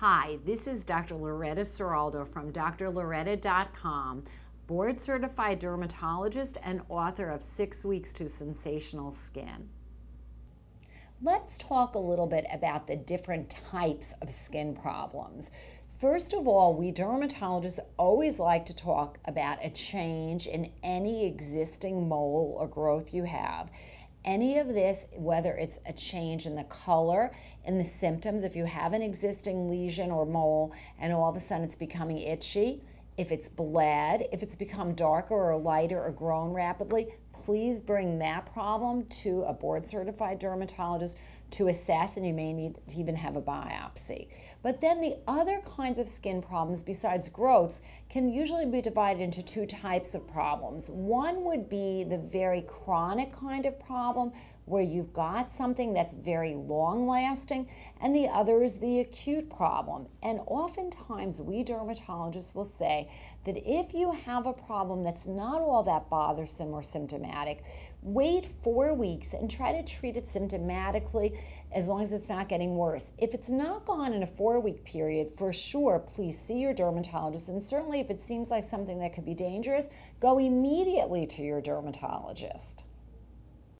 Hi, this is Dr. Loretta Ciraldo from drloretta.com, board certified dermatologist and author of Six Weeks to Sensational Skin. Let's talk a little bit about the different types of skin problems. First of all, we dermatologists always like to talk about a change in any existing mole or growth you have. Any of this, whether it's a change in the color, in the symptoms, if you have an existing lesion or mole and all of a sudden it's becoming itchy, if it's bled, if it's become darker or lighter or grown rapidly, please bring that problem to a board certified dermatologist to assess, and you may need to even have a biopsy. But then the other kinds of skin problems besides growths can usually be divided into two types of problems. One would be the very chronic kind of problem where you've got something that's very long lasting, and the other is the acute problem. And oftentimes, we dermatologists will say that if you have a problem that's not all that bothersome or symptomatic, wait four weeks and try to treat it symptomatically as long as it's not getting worse. If it's not gone in a four week period, for sure, please see your dermatologist. And certainly, if it seems like something that could be dangerous, go immediately to your dermatologist.